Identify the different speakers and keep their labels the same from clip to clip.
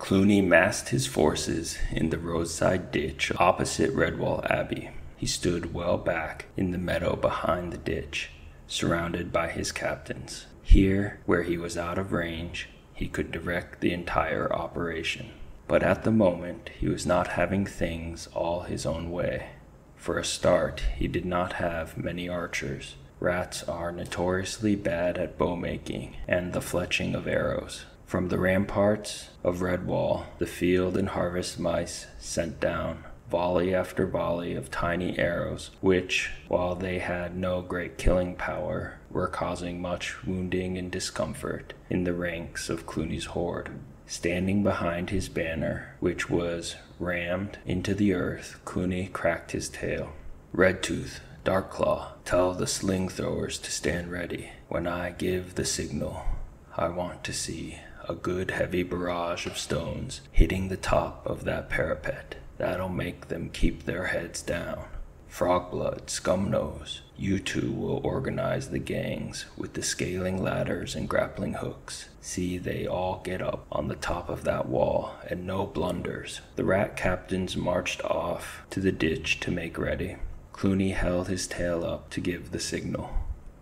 Speaker 1: Cluny massed his forces in the roadside ditch opposite Redwall Abbey. He stood well back in the meadow behind the ditch, surrounded by his captains. Here, where he was out of range, he could direct the entire operation. But at the moment, he was not having things all his own way. For a start, he did not have many archers. Rats are notoriously bad at bow making and the fletching of arrows. From the ramparts of Redwall, the field and harvest mice sent down volley after volley of tiny arrows, which, while they had no great killing power, were causing much wounding and discomfort in the ranks of Cluny's horde. Standing behind his banner, which was rammed into the earth, Cluny cracked his tail. Redtooth, Darkclaw, tell the sling throwers to stand ready. When I give the signal, I want to see a good heavy barrage of stones hitting the top of that parapet. That'll make them keep their heads down. Frogblood, Scumnose, you two will organize the gangs with the scaling ladders and grappling hooks. See they all get up on the top of that wall and no blunders. The rat captains marched off to the ditch to make ready. Cluny held his tail up to give the signal.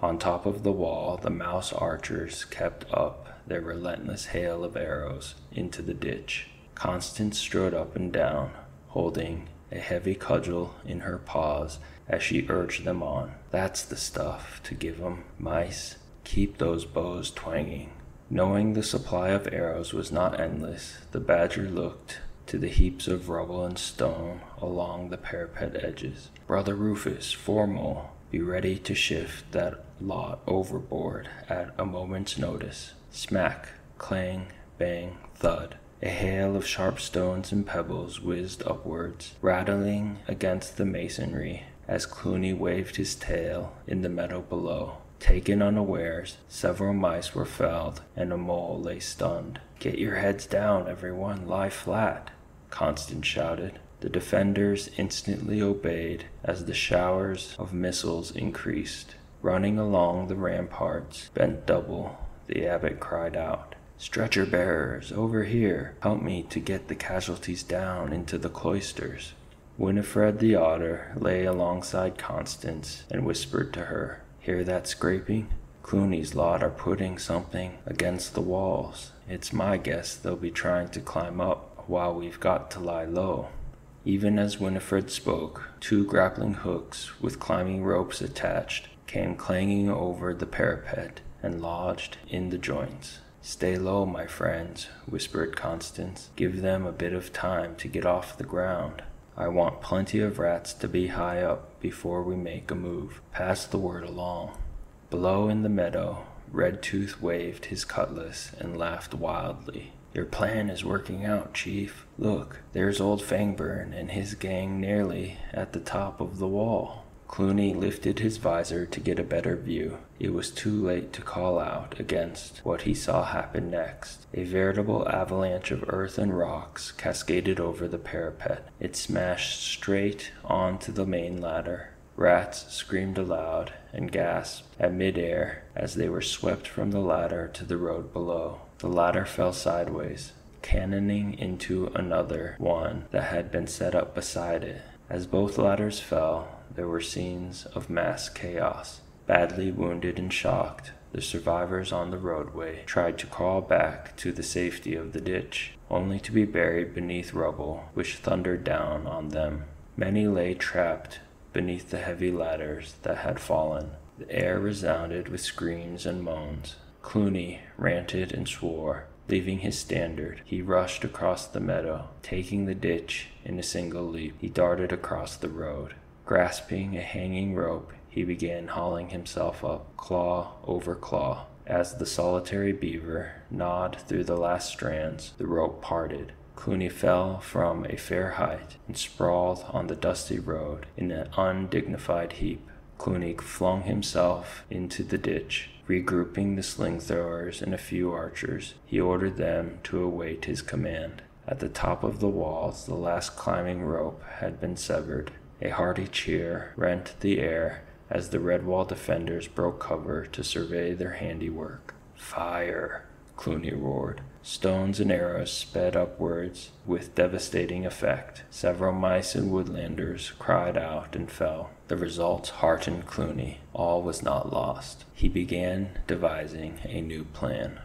Speaker 1: On top of the wall, the mouse archers kept up their relentless hail of arrows into the ditch. Constance strode up and down, holding a heavy cudgel in her paws as she urged them on. That's the stuff to give 'em, mice. Keep those bows twanging. Knowing the supply of arrows was not endless, the badger looked to the heaps of rubble and stone along the parapet edges. Brother Rufus, Foremole, be ready to shift that lot overboard at a moment's notice. Smack, clang, bang, thud. A hail of sharp stones and pebbles whizzed upwards, rattling against the masonry as Cluny waved his tail in the meadow below. Taken unawares, several mice were felled, and a mole lay stunned. Get your heads down, everyone, lie flat, Constance shouted. The defenders instantly obeyed as the showers of missiles increased. Running along the ramparts, bent double, the abbot cried out, Stretcher bearers, over here, help me to get the casualties down into the cloisters. Winifred the otter lay alongside Constance and whispered to her, Hear that scraping? Cluny's lot are putting something against the walls. It's my guess they'll be trying to climb up while we've got to lie low. Even as Winifred spoke, two grappling hooks with climbing ropes attached came clanging over the parapet and lodged in the joints. Stay low, my friends, whispered Constance. Give them a bit of time to get off the ground. I want plenty of rats to be high up before we make a move. Pass the word along. Below in the meadow, Redtooth waved his cutlass and laughed wildly. Your plan is working out, Chief. Look, there's old Fangburn and his gang nearly at the top of the wall. Cluny lifted his visor to get a better view. It was too late to call out against what he saw happen next. A veritable avalanche of earth and rocks cascaded over the parapet. It smashed straight onto the main ladder. Rats screamed aloud and gasped at midair as they were swept from the ladder to the road below. The ladder fell sideways, cannoning into another one that had been set up beside it. As both ladders fell, there were scenes of mass chaos. Badly wounded and shocked, the survivors on the roadway tried to crawl back to the safety of the ditch, only to be buried beneath rubble which thundered down on them. Many lay trapped beneath the heavy ladders that had fallen. The air resounded with screams and moans. Cluny ranted and swore. Leaving his standard, he rushed across the meadow. Taking the ditch in a single leap, he darted across the road. Grasping a hanging rope, he began hauling himself up, claw over claw. As the solitary beaver gnawed through the last strands, the rope parted. Cluny fell from a fair height and sprawled on the dusty road in an undignified heap. Cluny flung himself into the ditch. Regrouping the sling throwers and a few archers, he ordered them to await his command. At the top of the walls, the last climbing rope had been severed. A hearty cheer rent the air as the Redwall defenders broke cover to survey their handiwork. Fire! Cluny roared. Stones and arrows sped upwards with devastating effect. Several mice and woodlanders cried out and fell. The results heartened Cluny. All was not lost. He began devising a new plan.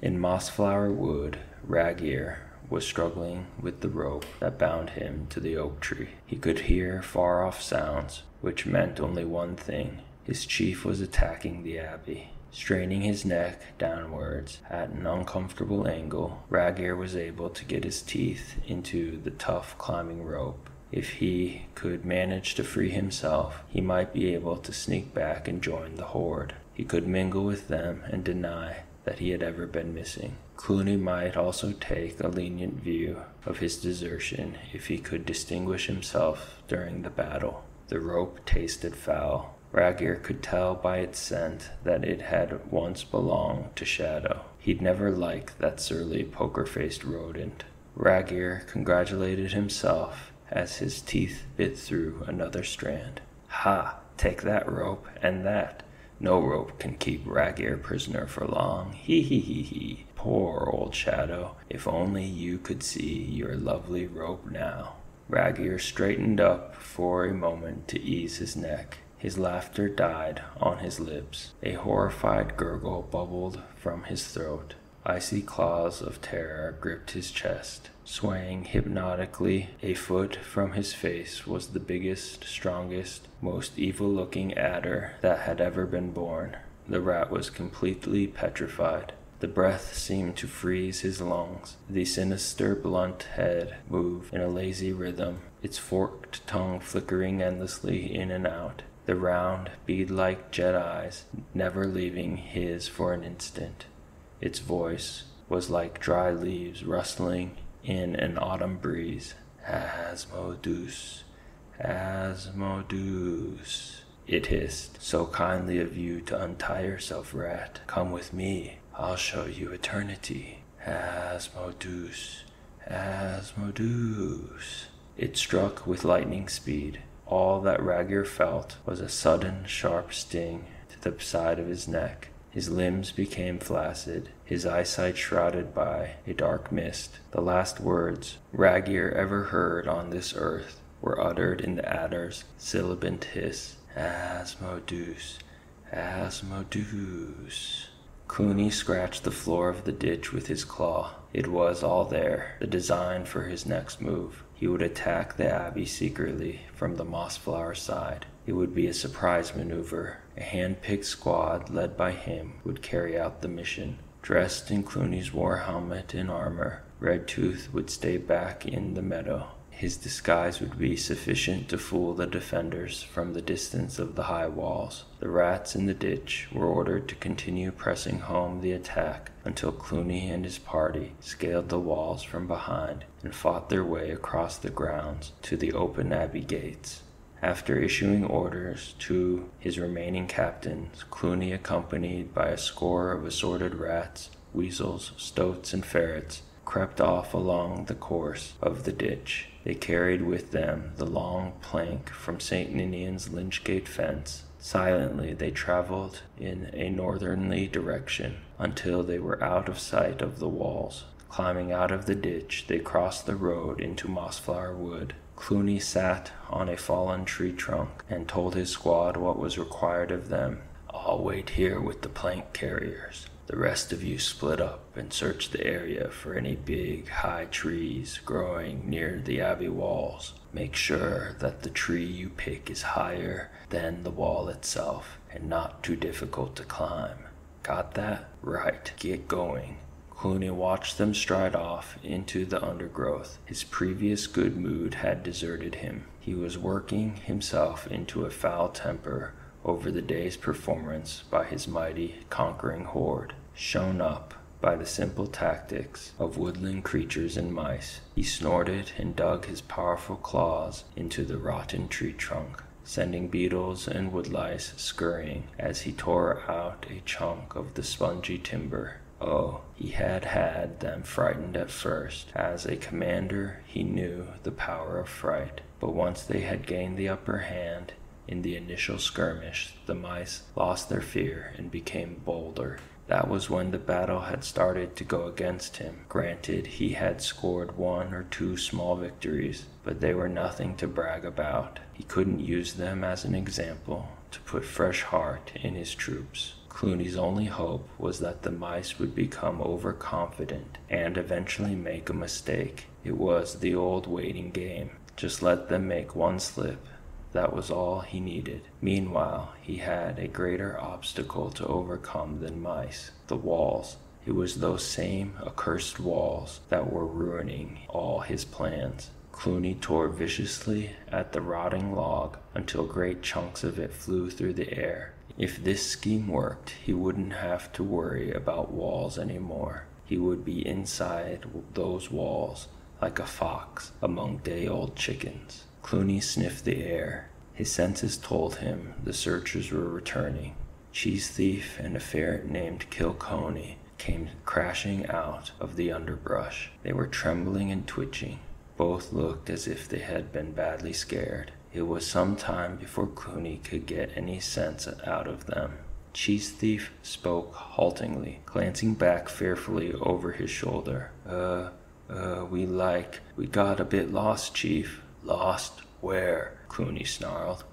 Speaker 1: In Mossflower Wood, Ragear was struggling with the rope that bound him to the oak tree. He could hear far off sounds, which meant only one thing his chief was attacking the abbey. Straining his neck downwards at an uncomfortable angle, Ragear was able to get his teeth into the tough climbing rope. If he could manage to free himself, he might be able to sneak back and join the horde. He could mingle with them and deny that he had ever been missing. Cluny might also take a lenient view of his desertion if he could distinguish himself during the battle. The rope tasted foul, Ragear could tell by its scent that it had once belonged to Shadow. He'd never liked that surly, poker faced rodent. Ragear congratulated himself as his teeth bit through another strand. Ha! Take that rope and that. No rope can keep Ragear prisoner for long. He he he he. Poor old Shadow. If only you could see your lovely rope now. Ragear straightened up for a moment to ease his neck. His laughter died on his lips. A horrified gurgle bubbled from his throat. Icy claws of terror gripped his chest. Swaying hypnotically a foot from his face was the biggest, strongest, most evil looking adder that had ever been born. The rat was completely petrified. The breath seemed to freeze his lungs. The sinister, blunt head moved in a lazy rhythm, its forked tongue flickering endlessly in and out the round, bead like jet eyes never leaving his for an instant. Its voice was like dry leaves rustling in an autumn breeze. Asmodeus, Asmodeus, it hissed. So kindly of you to untie yourself, rat. Come with me. I'll show you eternity. Asmodeus, Asmodeus. It struck with lightning speed all that Ragear felt was a sudden sharp sting to the side of his neck. His limbs became flaccid, his eyesight shrouded by a dark mist. The last words Ragear ever heard on this earth were uttered in the adder's sibilant hiss Asmodeus, Asmodeus. Cluny scratched the floor of the ditch with his claw. It was all there, the design for his next move. He would attack the abbey secretly from the mossflower side. It would be a surprise maneuver. A hand-picked squad led by him would carry out the mission. Dressed in Cluny's war helmet and armor, Redtooth would stay back in the meadow. His disguise would be sufficient to fool the defenders from the distance of the high walls. The rats in the ditch were ordered to continue pressing home the attack until Cluny and his party scaled the walls from behind and fought their way across the grounds to the open abbey gates. After issuing orders to his remaining captains, Cluny, accompanied by a score of assorted rats, weasels, stoats, and ferrets, crept off along the course of the ditch. They carried with them the long plank from St. Ninian's Lynchgate fence. Silently they traveled in a northerly direction until they were out of sight of the walls. Climbing out of the ditch, they crossed the road into Mossflower Wood. Cluny sat on a fallen tree trunk and told his squad what was required of them. I'll wait here with the plank carriers. The rest of you split up and search the area for any big, high trees growing near the abbey walls. Make sure that the tree you pick is higher than the wall itself and not too difficult to climb. Got that? Right, get going. Cluny watched them stride off into the undergrowth. His previous good mood had deserted him. He was working himself into a foul temper over the day's performance by his mighty, conquering horde shown up by the simple tactics of woodland creatures and mice. He snorted and dug his powerful claws into the rotten tree trunk, sending beetles and woodlice scurrying as he tore out a chunk of the spongy timber. Oh, he had had them frightened at first. As a commander, he knew the power of fright. But once they had gained the upper hand, in the initial skirmish, the mice lost their fear and became bolder. That was when the battle had started to go against him. Granted, he had scored one or two small victories, but they were nothing to brag about. He couldn't use them as an example to put fresh heart in his troops. Cluny's only hope was that the mice would become overconfident and eventually make a mistake. It was the old waiting game. Just let them make one slip that was all he needed. Meanwhile, he had a greater obstacle to overcome than mice the walls. It was those same accursed walls that were ruining all his plans. Cluny tore viciously at the rotting log until great chunks of it flew through the air. If this scheme worked, he wouldn't have to worry about walls anymore. He would be inside those walls like a fox among day old chickens. Cluny sniffed the air. His senses told him the searchers were returning. Cheese Thief and a ferret named Killconey came crashing out of the underbrush. They were trembling and twitching. Both looked as if they had been badly scared. It was some time before Cluny could get any sense out of them. Cheese Thief spoke haltingly, glancing back fearfully over his shoulder. Uh, uh, we like, we got a bit lost, Chief. Lost? Where? Cluny snarled.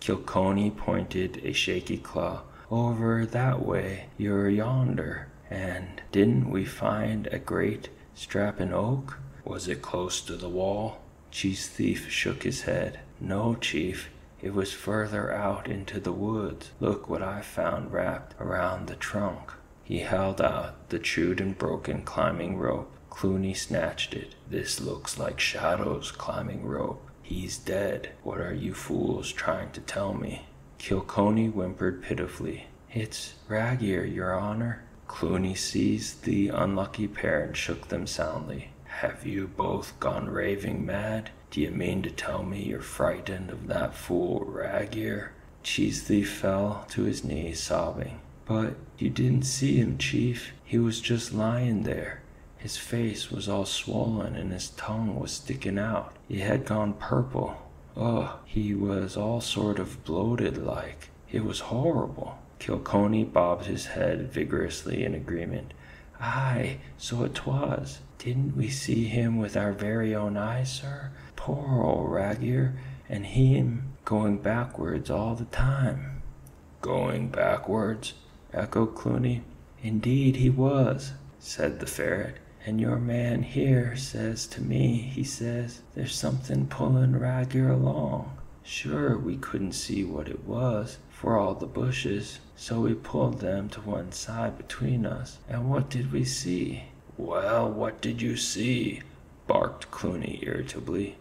Speaker 1: Killconey pointed a shaky claw. Over that way, you're yonder. And didn't we find a great strapping oak? Was it close to the wall? Cheese Thief shook his head. No, Chief. It was further out into the woods. Look what I found wrapped around the trunk. He held out the chewed and broken climbing rope. Cluny snatched it. This looks like Shadow's climbing rope. He's dead. What are you fools trying to tell me? Killconey whimpered pitifully. It's Ragear, your honor. Cluny seized the unlucky pair and shook them soundly. Have you both gone raving mad? Do you mean to tell me you're frightened of that fool Ragear? Cheese Thief fell to his knees, sobbing. But you didn't see him, Chief. He was just lying there. His face was all swollen and his tongue was sticking out. He had gone purple. Ugh, he was all sort of bloated like. It was horrible. Killconey bobbed his head vigorously in agreement. Aye, so it was. Didn't we see him with our very own eyes, sir? Poor old Ragear, and him going backwards all the time. Going backwards? echoed Cluny. Indeed he was, said the ferret. And your man here says to me, he says, there's something pulling Ragear along. Sure, we couldn't see what it was for all the bushes, so we pulled them to one side between us. And what did we see? Well, what did you see? barked Cluny irritably.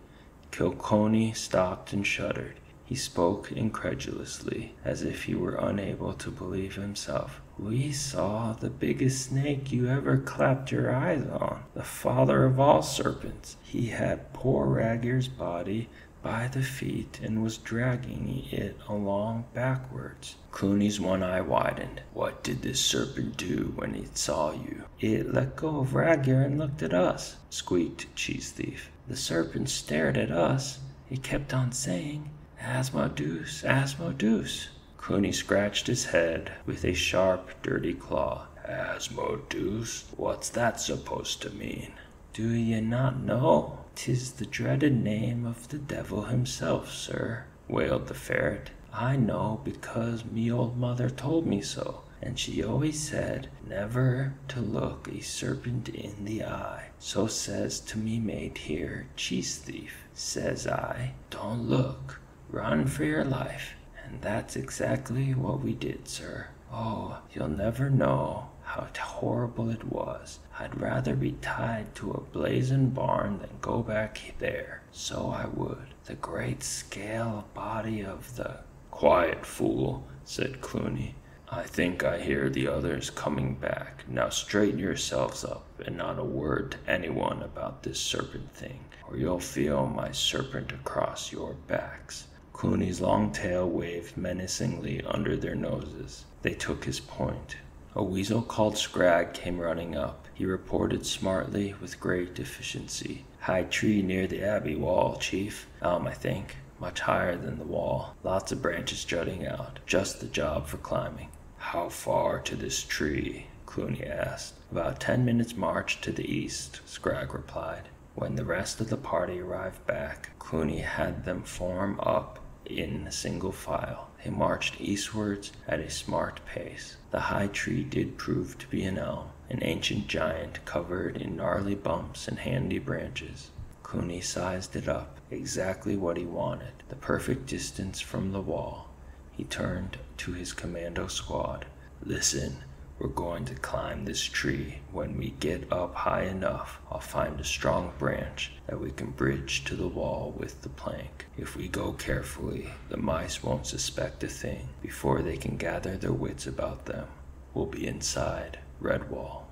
Speaker 1: Killconey stopped and shuddered. He spoke incredulously, as if he were unable to believe himself. We saw the biggest snake you ever clapped your eyes on, the father of all serpents. He had poor Ragear's body by the feet and was dragging it along backwards. Cluny's one eye widened. What did this serpent do when it saw you? It let go of Ragear and looked at us, squeaked Cheese Thief. The serpent stared at us. It kept on saying, Asmodeus, Asmodeus. Cluny scratched his head with a sharp, dirty claw. Asmodeus? What's that supposed to mean? Do you not know? Tis the dreaded name of the devil himself, sir, wailed the ferret. I know because me old mother told me so, and she always said never to look a serpent in the eye. So says to me mate here, cheese thief. Says I, don't look, run for your life. And that's exactly what we did, sir. Oh, you'll never know how horrible it was. I'd rather be tied to a blazing barn than go back there. So I would. The great scale body of the. Quiet, fool, said Cluny. I think I hear the others coming back. Now straighten yourselves up, and not a word to anyone about this serpent thing, or you'll feel my serpent across your backs. Cluny's long tail waved menacingly under their noses. They took his point. A weasel called Scrag came running up. He reported smartly with great efficiency. High tree near the abbey wall, chief. Elm, I think. Much higher than the wall. Lots of branches jutting out. Just the job for climbing. How far to this tree? Cluny asked. About ten minutes' march to the east, Scrag replied. When the rest of the party arrived back, Cluny had them form up in single file. They marched eastwards at a smart pace. The high tree did prove to be an elm, an ancient giant covered in gnarly bumps and handy branches. Cluny sized it up, exactly what he wanted, the perfect distance from the wall. He turned to his commando squad. Listen, we're going to climb this tree. When we get up high enough, I'll find a strong branch that we can bridge to the wall with the plank. If we go carefully, the mice won't suspect a thing. Before they can gather their wits about them, we'll be inside Redwall.